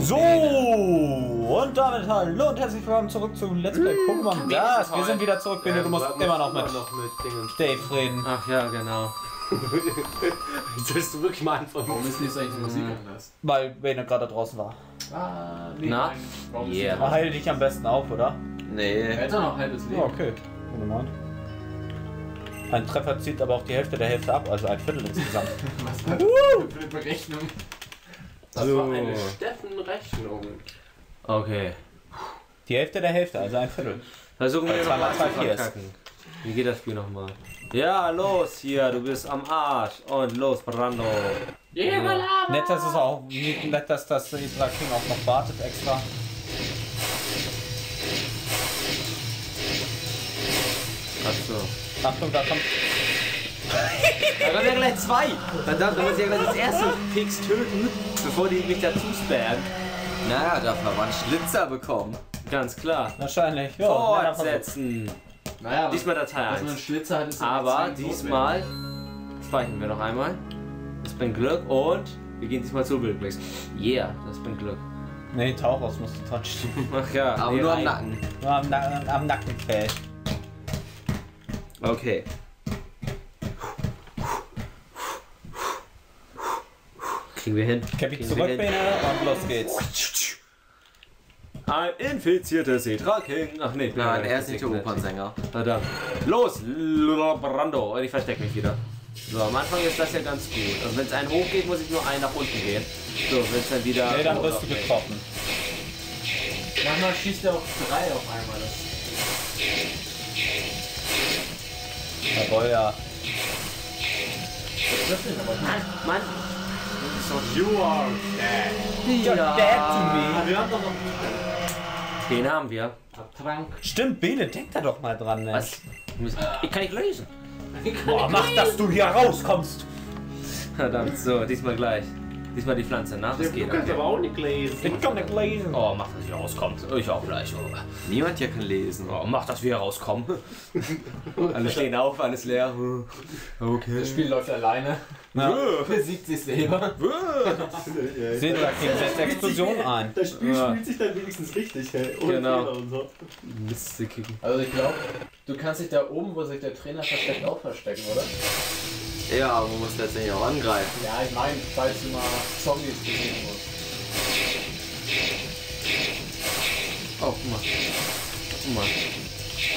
So, und damit hallo und herzlich willkommen zurück zu Let's Play Pokémon Gas. Wir sind wieder zurück, Bene, du musst immer noch mit noch mit. Dave reden. Ach ja, genau. Sollst du wirklich mal anfangen? Warum ist jetzt eigentlich die Musik anders? Weil Bene gerade draußen war. Ah, nee. Na? Warum Yeah. ist heil dich am besten auf, oder? Nee. Er hat doch noch halbes Leben. Ja, okay. Ohne Mann. Ein Treffer zieht aber auch die Hälfte der Hälfte ab, also ein Viertel insgesamt. Was war das für eine Berechnung? Das So. war eine Steffen-Rechnung. Okay. Die Hälfte der Hälfte, also ein Viertel. Versuchen wir nochmal zwei zu verkacken. Wie geht das Spiel nochmal? Ja, los hier, du bist am Arsch. Und los, Brando. Nett, dass es auch nett, dass das Isra King auch noch wartet extra. Achso. Achtung, da kommt. Da kommen ja gleich zwei. Verdammt, da muss ich ja gleich das erste Fix töten, bevor die mich dazu spammen. Naja, dafür haben wir einen Schlitzer bekommen. Ganz klar. Wahrscheinlich. Versuch. Fortsetzen. Naja, Diesmal Datei man einen 1. Schlitzer hat, ist Aber diesmal speichern wir noch einmal. Das bringt Glück und wir gehen diesmal zu Wildblix. Yeah, das bringt Glück. Nee, Tauchhaus musst du touchen. Ach ja, Aber nee, nur am rein. Nacken. Nur am, Na am Nackenfell. Okay. Kriegen wir hin. Kriegen zurück. Bene, und los geht's. Ein infizierter Setra King. Ach nee, Nein, er ist nicht der Opern. Opernsänger. Verdammt. Los, Brando. Und ich verstecke mich wieder. So, am Anfang ist das ja ganz gut. Und wenn es einen hochgeht, muss ich nur einen nach unten gehen. So, wenn es dann wieder. Nee, dann wirst du getroffen. Manchmal schießt er auch drei auf einmal. Das Jawohl, ja. das ist aber You are dead. You're Ja. dead to me. Ah, wir haben doch noch Den haben wir. Trank. Stimmt, Bene, denk da doch mal dran, Mensch. Was? Ich kann nicht lesen. Boah, mach, dass du hier rauskommst. Verdammt, so, diesmal gleich. Diesmal die Pflanze, na? Das Du geht. kannst Okay. aber auch nicht lesen. Ich kann nicht lesen. Oh, mach, dass hier rauskommt. Ich auch gleich. Oh, Niemand hier kann lesen. oh mach, dass wir hier rauskommen. alle stehen auf, alles leer. Okay. Das Spiel läuft alleine. Ja. Besiegt sich selber. Sedra King setzt Explosion ein. Das Spiel Ja. spielt sich dann wenigstens richtig, hey. Ohne Genau. Fehler und so. Mist. Also ich glaube, du kannst dich da oben, wo sich der Trainer versteckt, auch verstecken, oder? Ja, aber man muss letztendlich auch angreifen. Ja, ich meine, falls du mal Zombies besiegen musst. Oh, guck mal. Guck mal.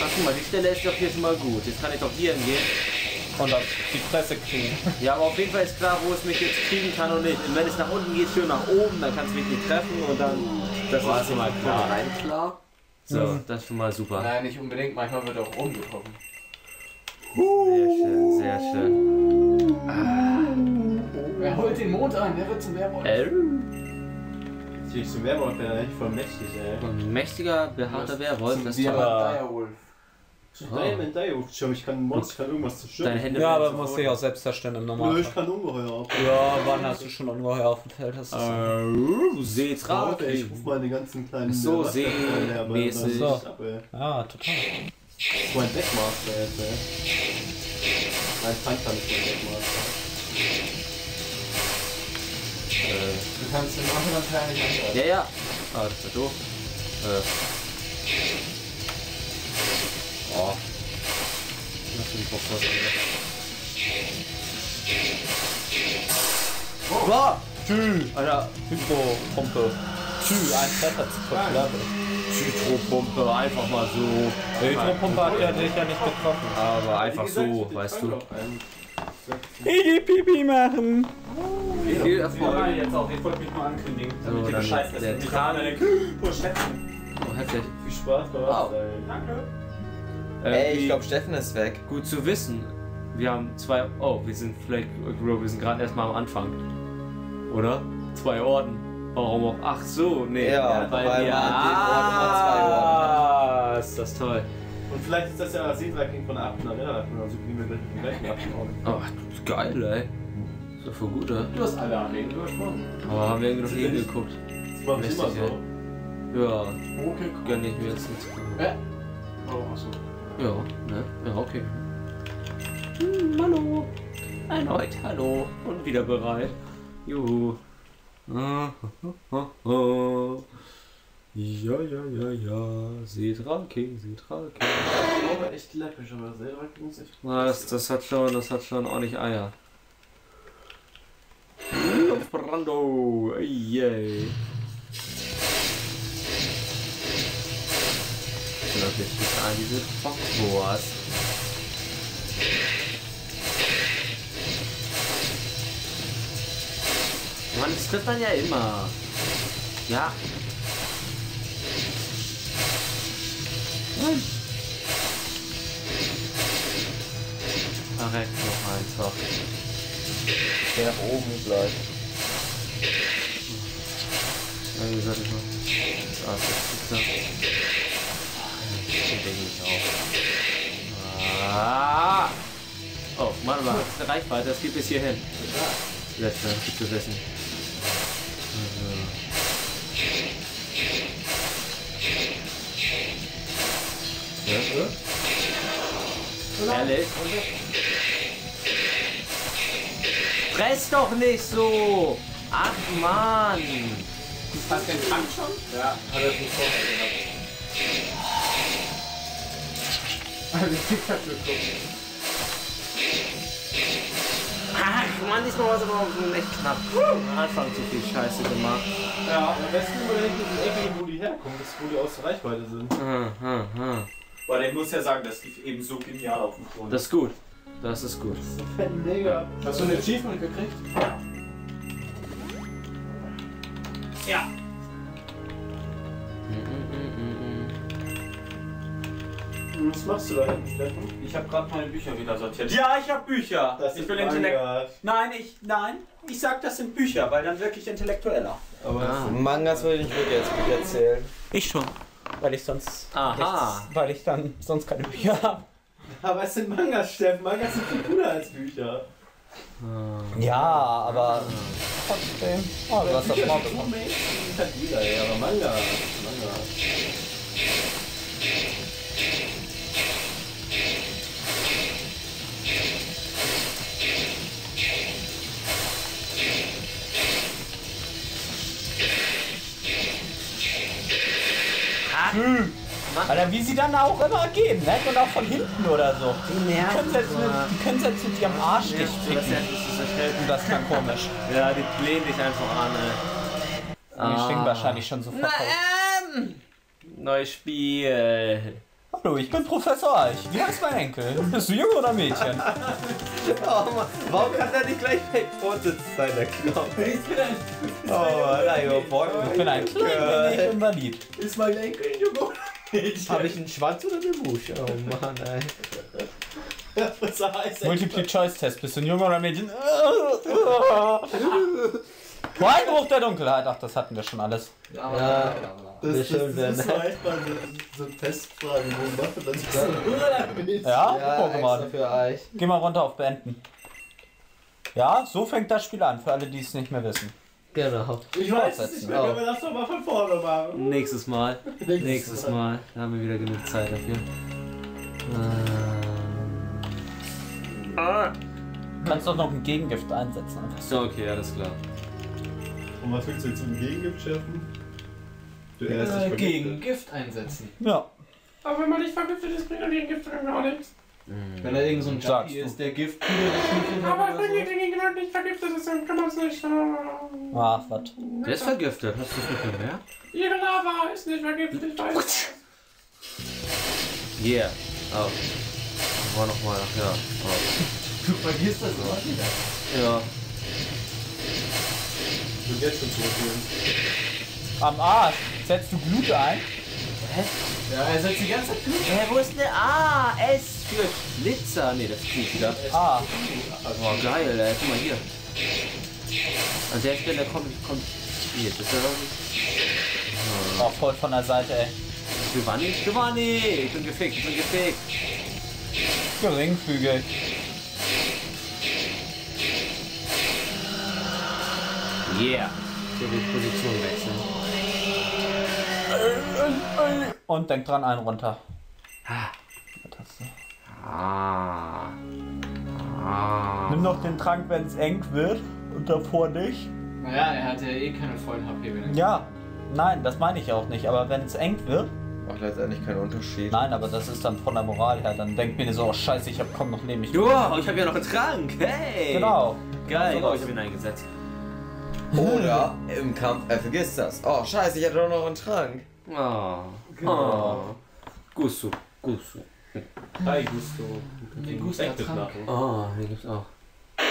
Ach, guck mal, die Stelle ist doch hier schon mal gut. Jetzt kann ich doch hier hingehen. Und auf die Fresse kriegen. Ja, aber auf jeden Fall ist klar, wo es mich jetzt kriegen kann und nicht. Und wenn es nach unten geht, schön nach oben, dann kann es mich nicht treffen und dann. Das War schon mal klar. rein klar? So, das ist schon mal super. Nein, nicht unbedingt, manchmal wird auch oben getroffen. Sehr schön, sehr schön. Wer holt den Mond an? Der wird zum Werwolf. Äh, Natürlich zum Werwolf wäre echt voll mächtig, ey. ein mächtiger, behaarter Werwolf, das ist toll. Direwolf. Diamond Direwolf, schau, ich kann Monster, ich kann irgendwas zerstören. Deine Hände Ja, aber musst sofort- dich auch selbst zerstören im Nö, Normalfall. ich kann Ungeheuer auch. Ja, wann hast du schon ungeheuer auf dem Feld? Das ist Äh. Warte, ich ruf mal den ganzen kleinen. So sehen Wasserfall her, aber mäßig. das ist So. Ja, total. Das ist mein Deckmaster jetzt, ey. Mein Panther ist mein Deckmaster. Du kannst den anderen Teil nicht angreifen. Ja, ja. Ah, das ist ja doof. Äh. Oh. Lass mich Bock was Boah! Tschü! Alter, Hydropumpe. Tschü, ein Treffer zu verklappen. Hydropumpe, einfach mal so. Die Hydropumpe hat ja dich ja nicht getroffen. Aber einfach so, weißt du. Pipi machen! Viel Erfolg. jetzt auch, ich wollte mich mal ankündigen. So, dann Bescheid der. Ich Tran- hab eine- Wo Steffen? Oh, heftig. Viel Spaß bei Wow. was, ey. Danke. Äh, Ey, ich glaube, Steffen ist weg. Gut zu wissen. Wir haben zwei. Oh, wir sind vielleicht. Wir sind gerade erstmal am Anfang. Oder? Zwei Orden. Warum auch? Ach so, nee. Ja, weil wir an dem Ort Ah, ist das toll. Und vielleicht ist das ja das Seetracking von der 8. Arena, da können wir also kriegen wir gleich den gleichen abgehauen. Oh, geil, ey. Ist doch voll gut, ey. Du hast alle Arenen übersprungen. Aber haben wir irgendwie noch nie hingeguckt. Das mache ich immer so. Ja, Okay, cool. gönn ich mir jetzt nicht. Äh. Oh, achso. Ja, ne? Ja, okay. Hm, hallo. Erneut, hallo. Und wieder bereit. Juhu. Ah, ah, ah, ah. Ja, ja, ja, ja. Sidra King, Sidra King. Ich glaube echt läppisch, aber selber muss ich. Na, das, das hat schon, das hat schon ordentlich Eier. Brando, yay. Wirklich total diese Foxboas. Mann, das trifft man ja immer. Ja. Einfach. Der oben bleibt. Ja, wie gesagt, ich mal. Das Arsch ist klar. Den denke ich auch. Ah! Oh, warte mal, das ist eine Reichweite, das geht bis hierhin. Letzte, gut zu wissen. Also. Ja? Ehrlich? Fress doch nicht so! Ach man! Hast du den Tank schon? Ja, hat er schon vorher. Ach man, diesmal war es aber auch echt knapp. Am Anfang zu viel Scheiße gemacht. Ja, am besten überlegen, die Ecke, wo die herkommen, dass wo die aus Reichweite sind. Hm, hm, hm. Weil ich muss ja sagen, das lief eben so genial auf dem Ton. Das ist gut. Das ist gut. Mega. Hast du ein Achievement gekriegt? Ja. Was machst du da hinten, Steffen? Ich habe gerade meine Bücher wieder sortiert. Ja, ich habe Bücher. ich will Intellekt. Nein, ich nein, ich sag, das sind Bücher, weil dann wirklich intellektueller. Aber Ah. Mangas würde ich wirklich jetzt Bücher erzählen. Ich schon. Weil ich sonst Aha. nichts, weil ich dann sonst keine Bücher habe. Aber es sind Mangas, Steffen. Mangas sind viel cooler als Bücher. Ja, aber trotzdem. Oh, du hast das Wort bekommen. Hat jeder, ey, aber Manga. Manga. Alter, wie sie dann auch immer gehen, ne? Und auch von hinten oder so. Die können selbst mit, die können selbst mit ihrem Arsch dich Das ficken. ist so schnell. Und das ist dann komisch. Ja, die lehnen dich einfach an, ey. Die stehen wahrscheinlich schon so verkauft. ähm. Neues Spiel. Hallo, ich bin Professor Eich. Wie heißt mein Enkel? Bist du Junge oder Mädchen? Oh Mann, warum kann der nicht gleich wegvorsitzt sein, der Knopf? Oh, nein, boah. Ich bin ein klein wenig invalid. Ist mein Enkel ein Junge oder? Habe ich einen Schwanz oder eine Busch? Oh Mann, ey. Was heißt das? Multiple-Choice-Test. Bist du ein Junge oder ein Mädchen? Einbruch der Dunkelheit. Ach, das hatten wir schon alles. Ja, Das, Wie das, schön das, wäre, ist so echt mal so, so Testfragen, wo man oder Mädchen? Ja, ja Pokémon. für euch. Geh mal runter auf Beenden. Ja, so fängt das Spiel an, für alle, die es nicht mehr wissen. Genau. Ich weiß es nicht mehr, können wir das doch mal von vorne machen. Nächstes Mal. Nächstes Mal. Da haben wir wieder genug Zeit dafür. Ähm. Ah. Du kannst doch noch ein Gegengift einsetzen. So, okay, alles klar. Und was willst du jetzt im Gegengift schaffen? Du Äh, ärgerst dich vergiftet. gegen Gift einsetzen. Ja. Aber wenn man nicht vergiftet ist, bringt er gegen Gift gar nichts. Wenn da irgend so ein Sagst Junkie du. ist, der geschnüffelt Aber oder ihr gegen jemand nicht vergiftet ist, dann kann man es nicht. Ach, was. Der ist vergiftet. Hast du es nicht gemerkt? ihre Lava ist nicht vergiftet, ich weiß. Yeah. Oh. War nochmal, ja. so. Du vergisst das immer wieder. Oh. Ja. Ich bin jetzt schon zurückgehen. Am Arsch. Setzt du Glut ein? Ja, er setzt die ganze Zeit. Hä, wo ist denn der? Ah, S für Glitzer. Nee, das ist gut wieder. Ah, Boah, geil, ey. Guck mal hier. An der Stelle kommt, kommt hier. Das ist ja irgendwie. oh, voll von der Seite, ey. Giovanni? Giovanni! Ich bin gefickt, ich bin gefickt. Geringfügig. Yeah. Ich will die Position wechseln. Und denk dran, einen runter. Ah. Ah. Nimm noch den Trank, wenn es eng wird. Und davor nicht. Naja, er hat ja eh keine vollen HP. Wenn er Ja. nein, das meine ich auch nicht. Aber wenn es eng wird, Macht letztendlich keinen Unterschied. nein, aber das ist dann von der Moral her. Dann denkt mir so, oh scheiße, ich hab komm noch neben mich. Wow, ich habe ja noch einen Trank. Hey. Genau. Geil. Oh, ich habe ihn eingesetzt. Oder im Kampf, er vergisst das. Oh, scheiße, ich hatte doch noch einen Trank. Oh. Genau. Oh. Gusto. Gusto. Hi, Gusto. Nee, Gusto. Oh, hier gibt's auch. So,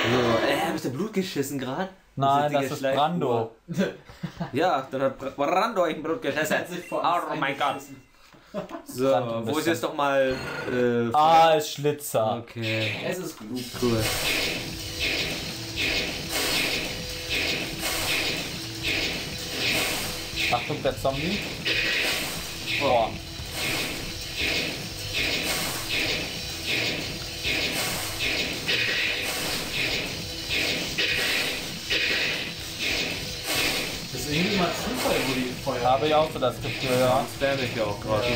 äh, hab ich da Blut geschissen gerade? Nein, das ist. Brando. Ja, dann hat Br- Brando euch ein Blut geschissen. Oh mein Gott. So, Brando, wo ist jetzt noch mal. Äh, Ah, ist Schlitzer. Okay, Es ist genug. cool. Achtung, der Zombie. Boah. Das ist irgendwie mal Zufall, wo die Feuer. Habe ich auch so das Gefühl, ja. Spam ich ja auch gerade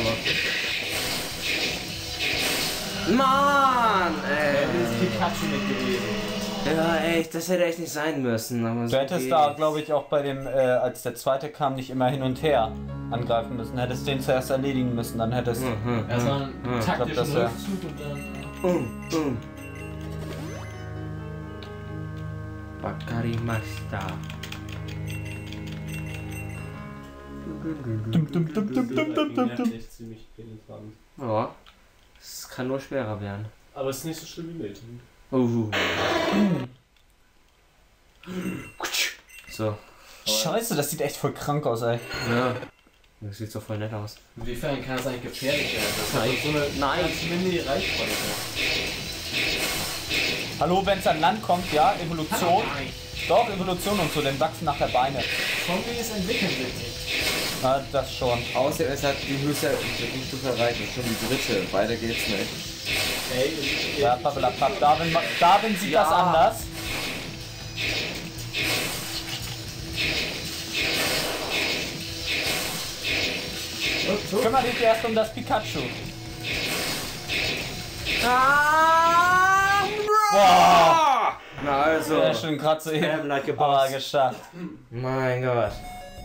nur. Mann, ey. Das ist Pikachu nicht gewesen. Ja, echt, das hätte echt nicht sein müssen. Aber Du so hättest geht's. da, glaube ich, auch bei dem, äh, als der zweite kam, nicht immer hin und her angreifen müssen. Hättest den zuerst erledigen müssen, dann hättest Mhm. Erstmal einen glaub, taktischen das wär- Rückzug und dann. Um, um. Bakarimasta. Dum, dum, dum, dum, dum, dum, dum, dum. echt ziemlich penetrant. Ja, es kann nur schwerer werden. Aber es ist nicht so schlimm wie Milton. Uh. So, Scheiße, das sieht echt voll krank aus, ey. ja. Das sieht so voll nett aus. Inwiefern kann das eigentlich gefährlich werden? Das Nein. hat doch so eine Nein. ganz mini Reichweite. Hallo, wenn es an Land kommt, ja, Evolution. Doch, Evolution und so, denn wachsen nachher Beine. Zombies entwickeln sich nicht. Na, das schon. Außerdem, es hat die höchste Entwicklungsstufe erreicht. Das ist schon die dritte. Weiter geht's nicht. Ey, Ja. Darwin, ma- Darwin sieht Ja. das anders. Kümmere dich erst um das Pikachu. Boah! Na also. Sehr schön, gerade so eben. like geschafft. Mein Gott.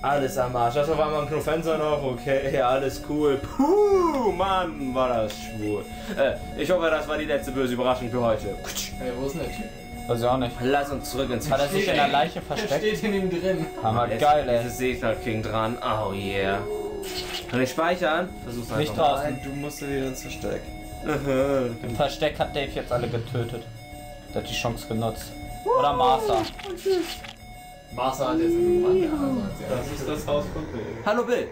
Alles am Arsch. Das auf einmal ein Knuffenser noch. Okay, alles cool. Puh, Mann, war das schwul. Äh, ich hoffe, das war die letzte böse Überraschung für heute. ey, wo ist denn der Typ? Weiß ich auch nicht. Lass uns zurück ins Hat er sich in der Leiche Der versteckt? steht in ihm drin. Hammer geil, ey. Dieses Segler King dran. Oh yeah. Kann ich speichern? Versuch's einfach. Nicht draußen. Nein, du musst wieder ins Versteck. Im Versteck hat Dave jetzt alle getötet. Der hat die Chance genutzt. Oder Martha. Martha hat jetzt einen Mann. Also Das ist das Haus von Bill. Hallo Bill.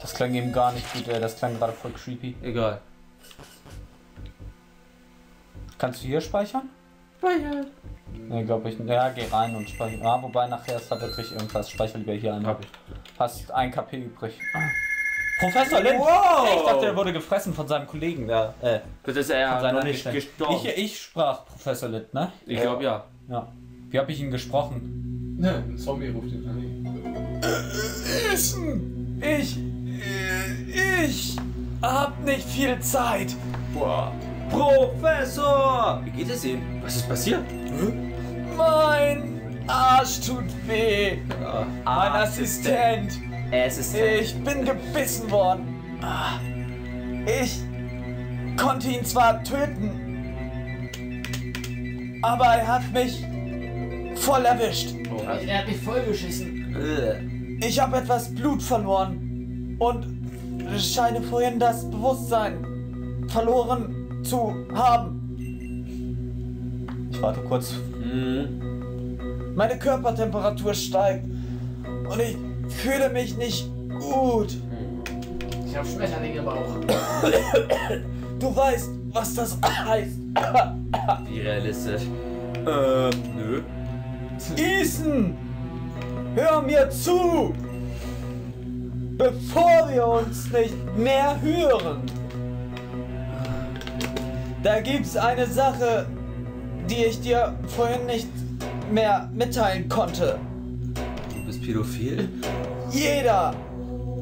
Das klang eben gar nicht gut, ey. Das klang gerade voll creepy. Egal. Kannst du hier speichern? Speichern. Ne, glaube ich. nicht. Ja, geh rein und speichern. Ah, wobei nachher ist da wirklich irgendwas. Speicher lieber hier ein. Hab ich. Hast ein KP übrig. Professor Lind! Wow! Ich dachte, er wurde gefressen von seinem Kollegen da. Äh, Das ist er von seiner noch nicht gestorben. Ich, ich sprach Professor Lind, ne? Ich glaube ja. Ja. Wie habe ich ihn gesprochen? Ne, ein Zombie ruft ihn an. Ich. Ich. Hab nicht viel Zeit. Boah. Professor! Wie geht es ihm? Was ist passiert? Mein Arsch tut weh. Mein Assistent. Es ist. Ich bin gebissen worden. Ah. Ich konnte ihn zwar töten, aber er hat mich voll erwischt. Er hat mich vollgeschissen. Äh. Ich habe etwas Blut verloren und scheine vorhin das Bewusstsein verloren zu haben. Ich warte kurz. Mhm. Meine Körpertemperatur steigt und ich fühle mich nicht gut. Ich hab Schmetterlinge im Bauch. Du weißt, was das heißt. Wie realistisch. Ähm, nö. Ethan, hör mir zu, bevor wir uns nicht mehr hören. Da gibt's eine Sache, die ich dir vorhin nicht mehr mitteilen konnte. Du bist pädophil? Jeder,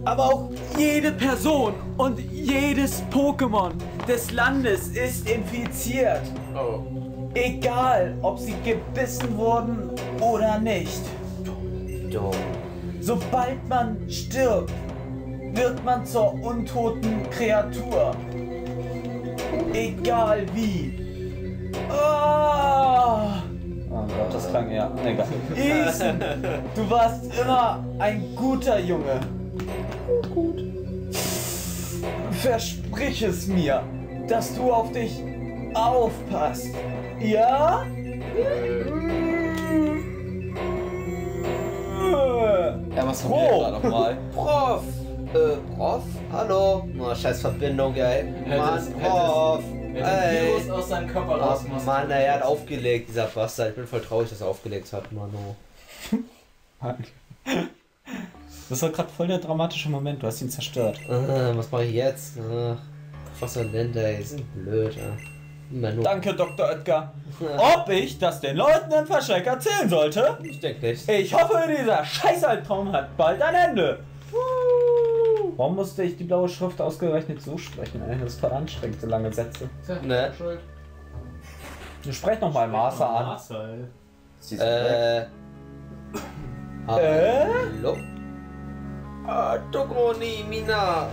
aber auch jede Person und jedes Pokémon des Landes ist infiziert. Oh. Egal, ob sie gebissen wurden oder nicht. Sobald man stirbt, wird man zur untoten Kreatur. Egal wie. Ah! Oh Gott, das klang ja. Egal. Ethan, du warst immer ein guter Junge. Gut. Versprich es mir, dass du auf dich aufpasst. Ja? Ja, was Pro. haben wir da nochmal? Prof! Äh, Prof? Hallo? Oh, scheiß Verbindung, ey. Mann, Prof! Er hat den Ey! Virus aus seinem Körper Oh, rausgemacht. Mann, ey, er hat aufgelegt, dieser Bastard. Ich bin voll traurig, dass er aufgelegt hat, Mann. Oh. Das war gerade voll der dramatische Moment, du hast ihn zerstört. Äh, was mache ich jetzt? Äh, Professor Linde, ey, die sind blöd, ey. Nur. Danke, Dr. Oetker. Ob ich das den Leuten im Versteck erzählen sollte? Ich denke nicht. Ich hoffe, dieser Scheißalbtraum hat bald ein Ende. Warum musste ich die blaue Schrift ausgerechnet so sprechen? Ey? Das ist voll anstrengend, so lange Sätze. Tja, Ne. Schuld. Du sprech noch mal Master an. Marcel. Äh. Äh? Hallo? Ah, Dogroni, Mina.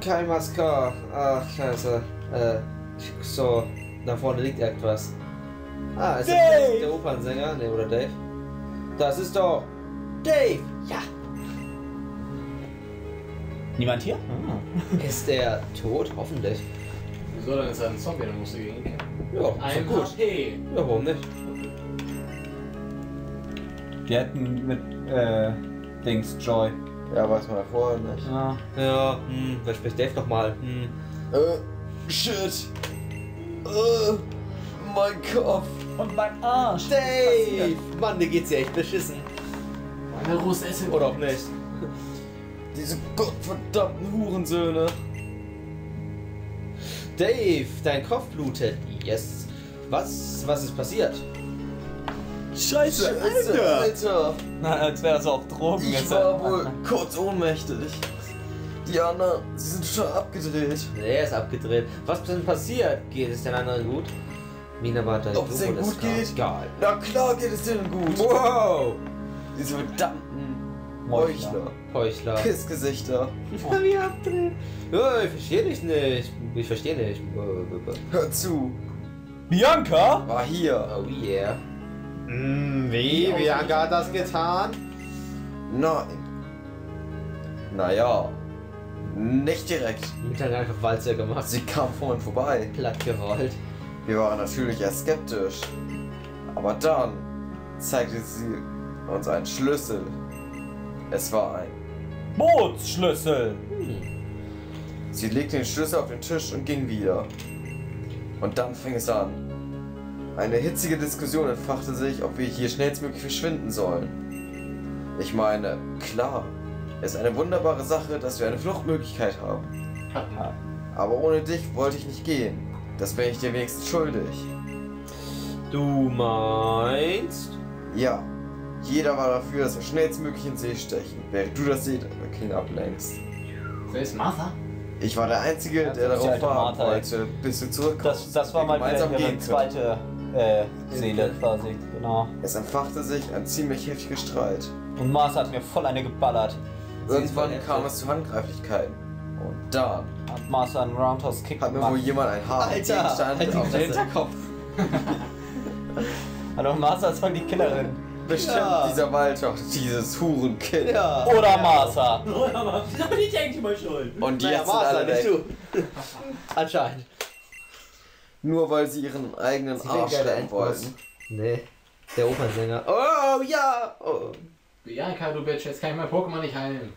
Kein Masker. Ach, scheiße. Äh, so, da vorne liegt etwas. Ah, ist das Dave! der Opernsänger? Ne, oder Dave? Das ist doch Dave! Ja! Niemand hier? Ist der tot? Hoffentlich. Wieso denn ist er ein Zombie? Dann musst du gegen ihn. Ja, ist Ein gut. HP. Ja, warum nicht? Die hätten mit, äh, Dings, Joy. Ja, weiß man ja vorher nicht. Ja. Ja, hm, wer spricht Dave nochmal? Hm. Äh, shit. Äh, mein Kopf. Und mein Arsch. Dave! Mann, dir geht's ja echt beschissen. Meine Rosette. Oder auch nicht. Diese gottverdammten Hurensöhne. Dave, dein Kopf blutet. Yes. Was, was ist passiert? Scheiße, Scheiße, Alter. Na, als wäre das auf Drogen. Ich jetzt. war wohl kurz ohnmächtig. Anderen, sie sind schon abgedreht. Er ist abgedreht. Was ist denn passiert? Geht es den anderen gut? Mina war da. Ob es denen gut geht? Egal. Na klar geht es denen gut. Wow! Diese verdammten. Heuchler. Heuchler. Pissgesichter. Wie abgedreht? Ja, ich verstehe dich nicht. Ich verstehe nicht. Hör zu. Bianca? War hier. Oh yeah. Hm, wie? Bianca hat das getan? Nein. Naja. Nicht direkt. Mit einer Walzer gemacht. Sie kam vorhin vorbei. Platt gerollt. Wir waren natürlich erst skeptisch. Aber dann zeigte sie uns einen Schlüssel. Es war ein. Bootsschlüssel. Sie legte den Schlüssel auf den Tisch und ging wieder. Und dann fing es an. Eine hitzige Diskussion entfachte sich, ob wir hier schnellstmöglich verschwinden sollen. Ich meine, klar, es ist eine wunderbare Sache, dass wir eine Fluchtmöglichkeit haben. Aber ohne dich wollte ich nicht gehen. Das bin ich dir wenigstens schuldig. Du meinst? Ja, jeder war dafür, dass wir schnellstmöglich in See stechen, während du das Seeking ablenkst. Wer ist Martha? Ich war der Einzige, Ja, der darauf warten Martha, wollte, bis du zurückkommst. Das, das war mal wieder ihre zweite äh, Seele quasi. Genau. Es entfachte sich ein ziemlich heftiger Streit. Und Mars hat mir voll eine geballert. Irgendwann kam es zu Handgreiflichkeiten. Und dann Hat Mars einen Roundhouse-Kick hat mir wohl gemacht. jemand einen harten Alter, halt auf den. Hinterkopf. Hallo, Mars ist voll die Killerin. Bestimmt Ja. dieser Walter, dieses Hurenkind. Ja. Oder Martha. Aber da bin ich eigentlich mal schuld. Und Naja, jetzt war's alle ja nicht weg. du. Anscheinend. Nur weil sie ihren eigenen Sie Arsch Endboss. wollten. Nee. Der Opernsänger. Oh ja! Oh. Bianca, du Bitch, jetzt kann ich mein Pokémon nicht heilen.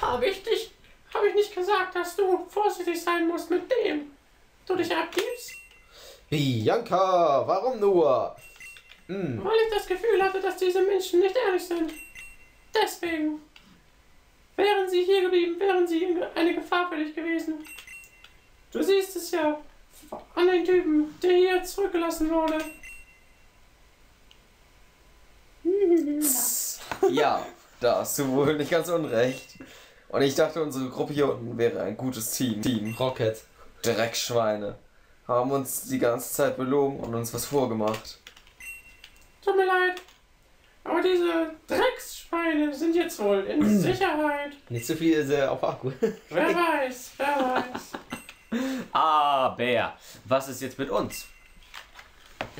Habe ich dich, habe ich nicht gesagt, dass du vorsichtig sein musst mit dem du dich abgibst? Bianca, warum nur? Hm. Weil ich das Gefühl hatte, dass diese Menschen nicht ehrlich sind. Deswegen. Wären sie hier geblieben, wären sie eine Gefahr für dich gewesen. Du siehst es ja an den Typen, der hier zurückgelassen wurde. Ja, da hast du wohl nicht ganz unrecht. Und ich dachte, unsere Gruppe hier unten wäre ein gutes Team. Team. Rocket. Dreckschweine. Haben uns die ganze Zeit belogen und uns was vorgemacht. Tut mir leid. Aber diese Drecksschweine sind jetzt wohl in Sicherheit. Nicht so viel ist äh, auf Akku. Wer weiß, wer weiß. Aber was ist jetzt mit uns?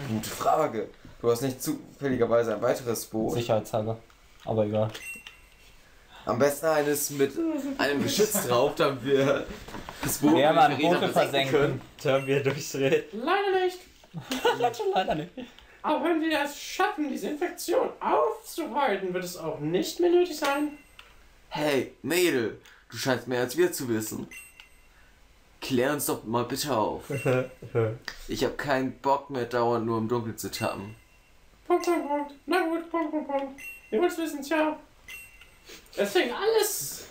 Gute Frage. Du hast nicht zufälligerweise ein weiteres Boot. Sicherheitshalber. Aber egal. Am besten eines mit einem Geschütz drauf, damit wir das Boot Ja, man, Boote versenken versenken. Hören wir durchdrehen. Leider nicht. Leider nicht. Aber wenn wir es schaffen, diese Infektion aufzuhalten, wird es auch nicht mehr nötig sein. Hey, Mädel, du scheinst mehr als wir zu wissen. Klär uns doch mal bitte auf. Ich habe keinen Bock mehr, dauernd nur im Dunkeln zu tappen. Punkt, Punkt, Punkt. Na gut, Punkt, Punkt, Punkt. Ihr wollt wissen, tja. Es fing alles,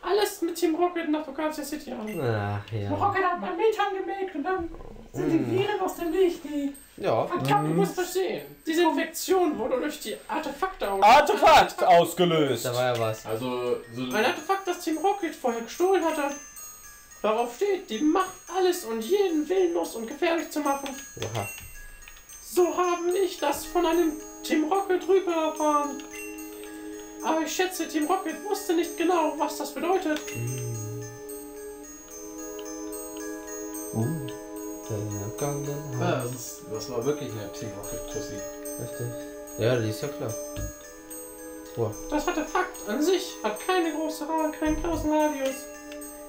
alles mit Team Rocket nach Tokasia City an. Ach ja. Rocket hat mal Methan gemägt und dann sind die Viren aus dem Licht. Die Ja. Verdammt, du musst verstehen. Diese Infektion wurde durch die Artefakte aus. Artefakt ausgelöst. Da war ja was. Also, so. Ein Artefakt, das Team Rocket vorher gestohlen hatte. Darauf steht, die Macht alles und jeden willenlos und gefährlich zu machen. Oha. So habe ich das von einem Team Rocket rüber erfahren. Aber ich schätze, Team Rocket wusste nicht genau, was das bedeutet. Der Gangen Ja, das, ist, das war wirklich eine Team Rocket Tussi. Richtig. Ja, die ist ja klar. Boah. Das Artefakt an sich hat keine große keinen großen Radius.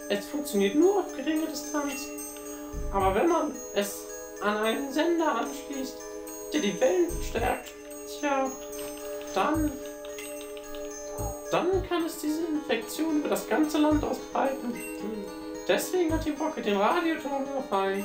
Es funktioniert nur auf geringe Distanz. Aber wenn man es an einen Sender anschließt, der die Wellen verstärkt, tja, dann, dann kann es diese Infektion über das ganze Land ausbreiten. Deswegen hat die Rocket den Radioturm wait.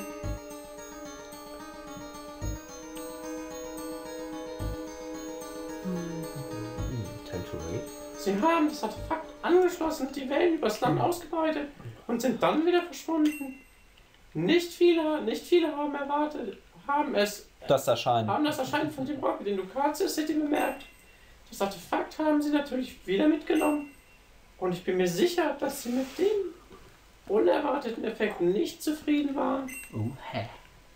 Sie haben das Artefakt angeschlossen, die Wellen übers Land ausgebreitet und sind dann wieder verschwunden. Nicht viele, nicht viele haben erwartet, haben es, Das Erscheinen. haben das Erscheinen von dem Rocket in Ducatia City bemerkt. Das Artefakt haben sie natürlich wieder mitgenommen. Und ich bin mir sicher, dass sie mit dem unerwarteten Effekt nicht zufrieden waren.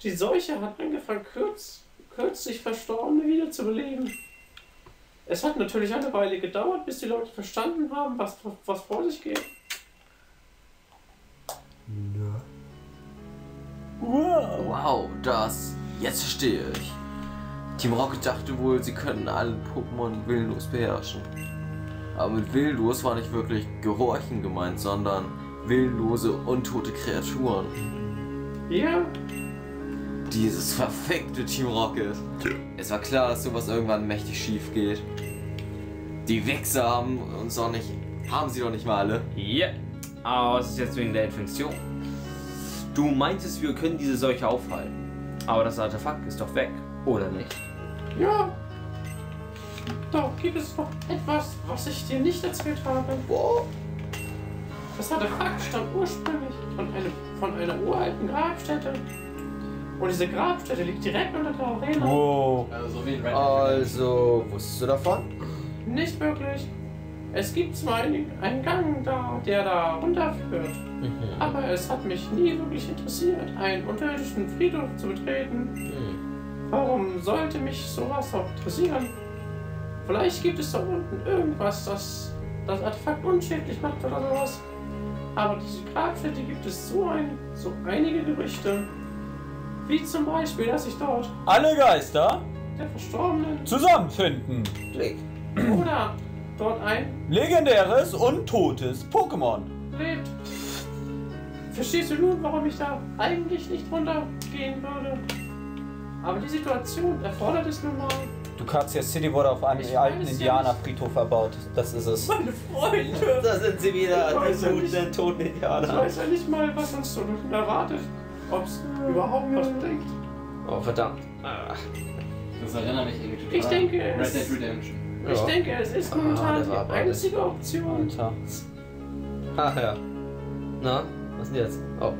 Die Seuche hat angefangen, kürz, kürzlich Verstorbene wiederzubeleben. Es hat natürlich eine Weile gedauert, bis die Leute verstanden haben, was, was vor sich geht. Wow, das. Jetzt verstehe ich. Team Rocket dachte wohl, sie könnten alle Pokémon willenlos beherrschen. Aber mit willenlos war nicht wirklich Gehorchen gemeint, sondern willenlose, untote Kreaturen. Ja, Dieses verfickte Team Rocket. Es war klar, dass sowas irgendwann mächtig schief geht. Die Wichser haben uns doch nicht. Haben sie doch nicht mal alle. Ja, aber was ist jetzt wegen der Infektion? Du meintest, wir können diese Seuche aufhalten. Aber das Artefakt ist doch weg, oder nicht? ja. Doch gibt es noch etwas, was ich dir nicht erzählt habe. Boah. Das Artefakt stammt ursprünglich von, einem, von einer uralten Grabstätte. Und diese Grabstätte liegt direkt unter der Arena. Wow. Also, so wie in Also, wusstest du davon? Nicht wirklich. Es gibt zwar einen, einen Gang da, der da runterführt, Mhm. aber es hat mich nie wirklich interessiert, einen unterirdischen Friedhof zu betreten. Hm. Warum sollte mich sowas auch interessieren? Vielleicht gibt es da unten irgendwas, das das Artefakt unschädlich macht oder sowas. Aber diese Grabstätte gibt es so, ein, so einige Gerüchte. Wie zum Beispiel, dass sich dort Alle Geister der Verstorbene zusammenfinden. Blick. oder dort ein Legendäres und totes Pokémon. lebt. Verstehst du nun, warum ich da eigentlich nicht runtergehen würde? Aber die Situation erfordert es nun mal. Ducatia City wurde auf einem Ich alten ja Indianerfriedhof erbaut. Das ist es. Meine Freunde! Da sind sie wieder, Ich die ja guten, nicht. toten Ich Indianer. weiß ja nicht mal, was uns so unten erwartet. Ob es überhaupt was bringt. Oh, verdammt. Ah. Das erinnert mich irgendwie total Ich denke, an Red es- Dead Redemption. Ich Ja. denke, es ist Ah, momentan war die einzige Option. Alter. Ach ja. Na, was denn jetzt? Oh.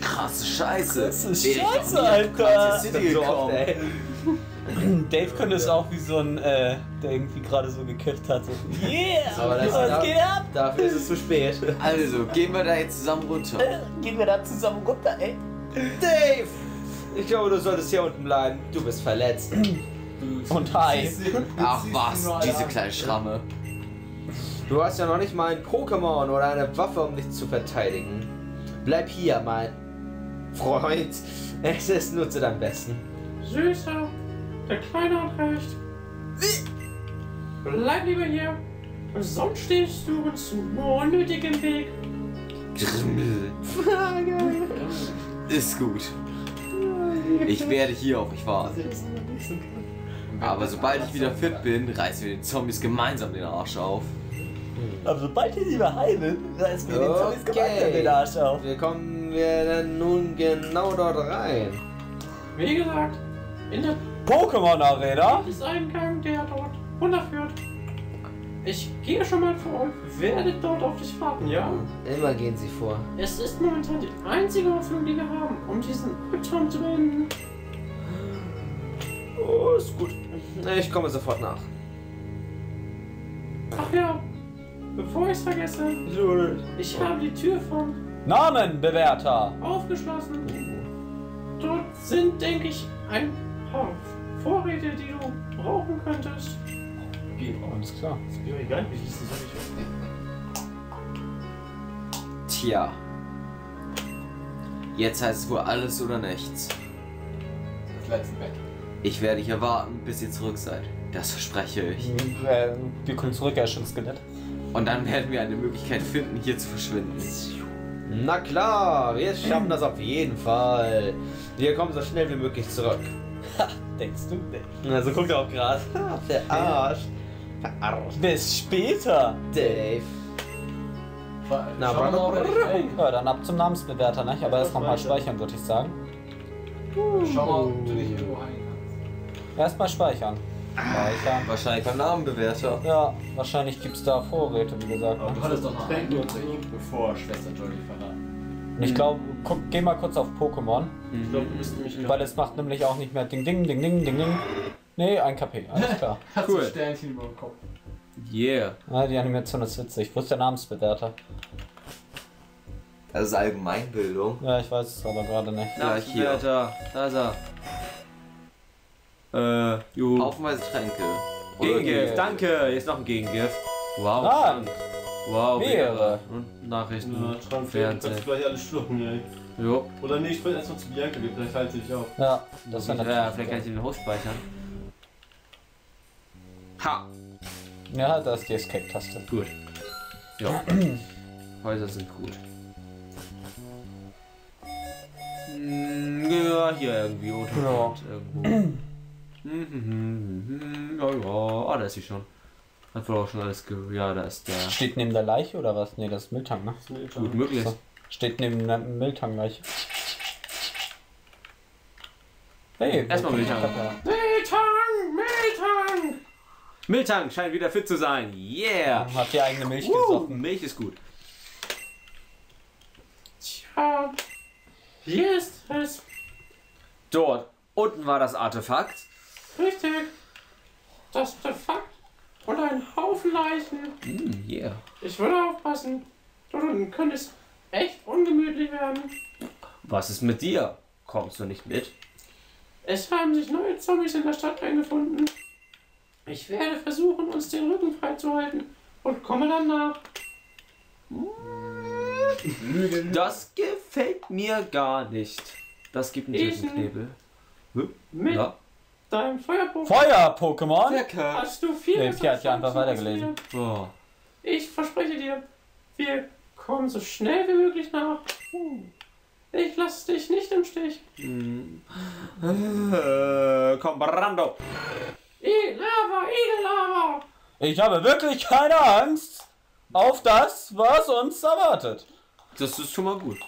Krasse Scheiße. Doch scheiße, Alter. City So oft, ey. Dave könnte es auch wie so ein, äh, der irgendwie gerade so gekifft hat. So, yeah! Aber das- was geht ab? Dafür ist es zu spät. Also, gehen wir da jetzt zusammen runter. Gehen wir da zusammen runter, ey. Dave! Ich glaube, du solltest hier unten bleiben. Du bist verletzt. Und hi. Ach was, diese kleine Schramme. Du hast ja noch nicht mal ein Pokémon oder eine Waffe, um dich zu verteidigen. Bleib hier, mein Freund. Es ist nur zu deinem Besten. Süßer, der Kleine hat recht. Bleib lieber hier, sonst stehst du uns unnötig im Weg. Grimmel. Ist gut. Ich werde hier auf euch warten. Aber sobald ich wieder fit bin, reißen wir den Zombies gemeinsam den Arsch auf. Aber sobald ihr wieder heil bin, reißen wir den Zombies Okay. gemeinsam den Arsch auf. Wir kommen wir denn nun genau dort rein. Wie gesagt, in der Pokémon Arena? Eingang, der dort runterführt. Ich gehe schon mal vor und werde dort auf dich warten, ja? Immer gehen sie vor. Es ist momentan die einzige Hoffnung, die wir haben, um diesen Albtraum zu beenden. Oh, ist gut. Ich komme sofort nach. Ach ja, bevor ich es vergesse, ich habe die Tür vom Namenbewerter. aufgeschlossen. Dort sind, denke ich, ein paar Vorräte, die du brauchen könntest. Alles klar. Ist mir egal, wie hieß das Tja. Jetzt heißt es wohl alles oder nichts. Das letzte Bett. Ich werde hier warten, bis ihr zurück seid. Das verspreche ich. Äh, wir kommen zurück, er ist schon Skelett. Und dann werden wir eine Möglichkeit finden, hier zu verschwinden. Na klar, wir schaffen das auf jeden Fall. Wir kommen so schnell wie möglich zurück. Denkst du? Also guckt er auch gerade. Verarscht. Verarscht. Bis später. Dave. Na, Na, Schau mal, ob er dich fängt. Ja, dann ab zum Namensbewerter, ne? Aber erst nochmal speichern, würde ich sagen. Schau mal, ob du dich irgendwo heilen kannst. Erstmal speichern. Speichern. Wahrscheinlich beim Namenbewerter. Ja, wahrscheinlich gibt es da Vorräte, wie gesagt. Aber du hattest doch noch Tränke und Trinken, bevor Schwester Jolly verraten. Und ich glaube, guck, geh mal kurz auf Pokémon. Ich glaube, du müsstest mich Weil es macht nämlich auch nicht mehr Ding, Ding, Ding, Ding, Ding, Ding. Nee, ein KP, alles klar. Hast Cool. du Sternchen über dem Kopf. Yeah. Ja, die Animation ist witzig. Wo ist der Namensbewerter? Das ist Allgemeinbildung. Ja, ich weiß es aber gerade nicht. Ja, hier. Namensbewerter, da ist er. Äh, jo. Haufenweise Tränke. Gegengift, danke. Hier ist noch ein Gegengift. Wow. Ah. Dank. Wow, Mehrere. Und Nachrichten. Ja, kannst du Fernsehen. gleich alles schlucken, ey. Jo. Oder nee, ich spreche erstmal zu Bianca, vielleicht halte ich auf. Ja, das wäre Ja, vielleicht kann ich den Host speichern. Ha! Ja, da ist die Escape-Taste. Gut. Ja. Häuser sind gut. Hm, Ja, hier irgendwie. Oder Ja. irgendwo. Mhm, ja, ja. Ah, da ist sie schon. Hat wohl auch schon alles ge... Ja, da ist der. Steht neben der Leiche oder was? Nee, das ist Mülltank, ne? Gut möglich. So. Steht neben der Mülltank-Leiche. Hey, Erstmal Mülltank. Miltang! Miltang! Miltank scheint wieder fit zu sein. Yeah! Hat die eigene Milch Uh, gesoffen. Milch ist gut. Tja, hier ist es. Dort unten war das Artefakt. Richtig. Das Artefakt und ein Haufen Leichen. Mm, yeah. Ich würde aufpassen. Dort unten könnte es echt ungemütlich werden. Was ist mit dir? Kommst du nicht mit? Es haben sich neue Zombies in der Stadt eingefunden. Ich werde versuchen, uns den Rücken freizuhalten und komme dann nach. Das gefällt mir gar nicht. Das gibt einen Ich- Knebel. Mit Ja. Deinem Feuerbuch Feuer-Pokémon? hast du viel Nee, besser Pia hat ja einfach weitergelesen. Oh. Ich verspreche dir, wir kommen so schnell wie möglich nach. Ich lasse dich nicht im Stich. Äh, komm, Brando. Lava, Lava. Ich habe wirklich keine Angst auf das, was uns erwartet. Das ist schon mal gut.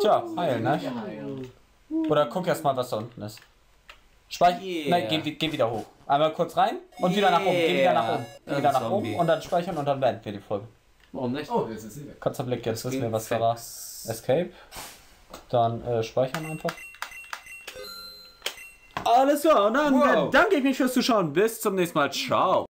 Tja, heil, ne? Oder guck erst mal, was da unten ist. Speich. Yeah. Nein, geh, geh wieder hoch. Einmal kurz rein und wieder nach oben. Geh wieder nach oben. Geh Yeah. wieder nach oben und dann speichern und dann beenden wir die Folge. Warum nicht? Oh, jetzt ist sie weg. Kurzer Blick, jetzt wissen wir, was da war. Escape. Dann äh, speichern einfach. Alles klar, und dann Wow. danke ich mich fürs Zuschauen. Bis zum nächsten Mal. Ciao.